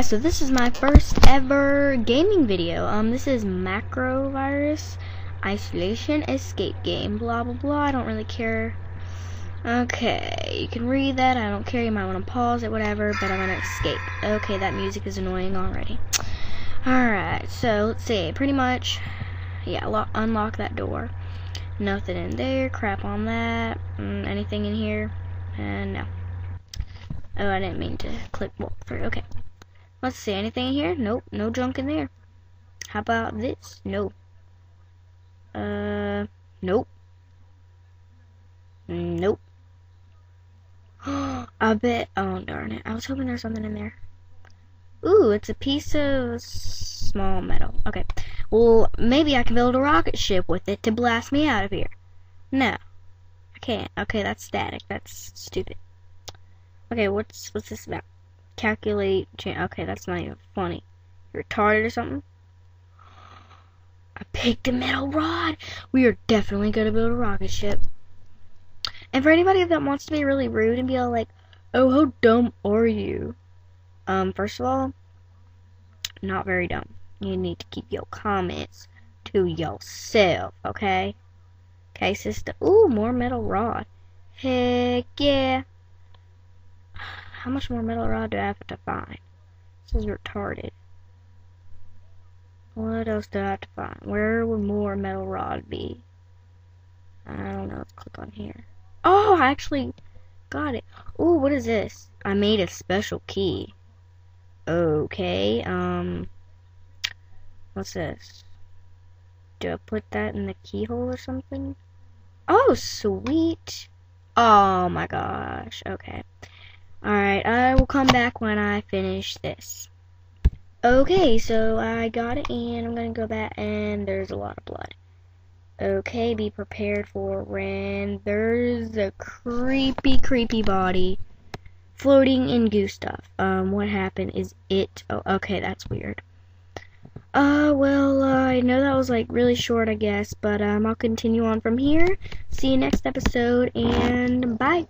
guys, so this is my first ever gaming video. Um, this is Macrovirus Isolation Escape Game, blah blah blah, I don't really care. Okay, you can read that, I don't care, you might want to pause it, whatever, but I'm gonna escape. Okay, that music is annoying already. Alright, so let's see, pretty much, yeah, lock, unlock that door. Nothing in there, crap on that, mm, anything in here, and no. Oh, I didn't mean to click walk through. Okay. Let's see. Anything in here? Nope. No junk in there. How about this? No. Uh, nope. Nope. I bet. Oh, darn it. I was hoping there's something in there. Ooh, it's a piece of small metal. Okay. Well, maybe I can build a rocket ship with it to blast me out of here. No. I can't. Okay, that's static. That's stupid. Okay, what's what's this about? Calculate. Okay, that's not even funny. You're retarded or something? I picked a metal rod. We are definitely gonna build a rocket ship. And for anybody that wants to be really rude and be all like, "Oh, how dumb are you?" Um, first of all, not very dumb. You need to keep your comments to yourself, okay? Okay, sister. Ooh, more metal rod. Heck yeah. How much more metal rod do I have to find? This is retarded. What else do I have to find? Where would more metal rod be? I don't know. Let's click on here. Oh, I actually got it. Oh, what is this? I made a special key. Okay, um, what's this? Do I put that in the keyhole or something? Oh, sweet. Oh my gosh. Okay. Alright, I will come back when I finish this. Okay, so I got it and I'm gonna go back and there's a lot of blood. Okay, be prepared for when there's a creepy, creepy body floating in goo stuff. Um, what happened is it, oh, okay, that's weird. Uh, well, uh, I know that was like really short, I guess, but um, I'll continue on from here. See you next episode, and bye.